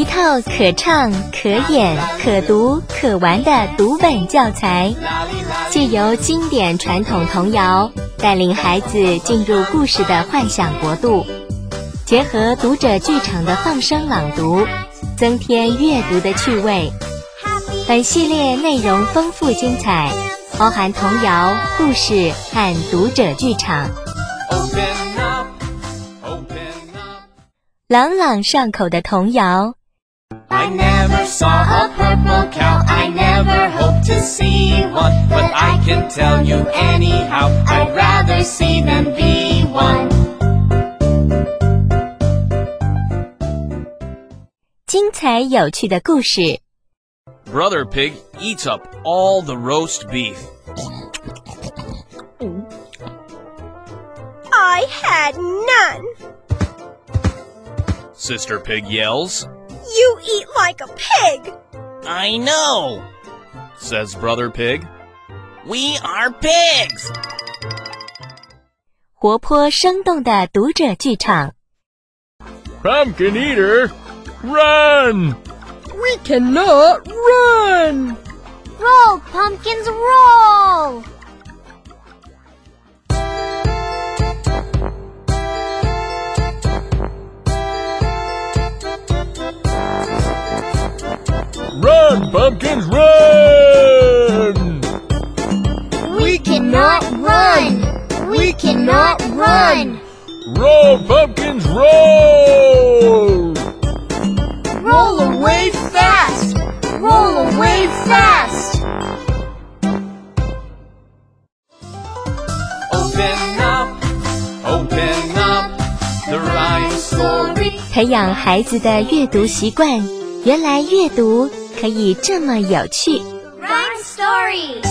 一套可唱、可演、可读、可玩的读本教材，借由经典传统童谣，带领孩子进入故事的幻想国度，结合读者剧场的放声朗读，增添阅读的趣味。本系列内容丰富精彩，包含童谣、故事和读者剧场，朗朗上口的童谣。I never saw a purple cow, I never hope to see one. But I can tell you anyhow, I'd rather see than be one. 精彩有趣的故事。 Brother Pig eats up all the roast beef. I had none. Sister Pig yells. You eat like a pig. I know, says Brother Pig. We are pigs. 活泼生动的读者剧场， Pumpkin Eater, run! We cannot run. Roll, pumpkins, roll! pumpkins, run! We cannot run! We cannot run! Roll, pumpkins, roll! Roll away fast! Roll away fast! Open up, open up, the rhyme story. 培养孩子的阅读习惯。原来阅读 可以这么有趣。Rhyme story!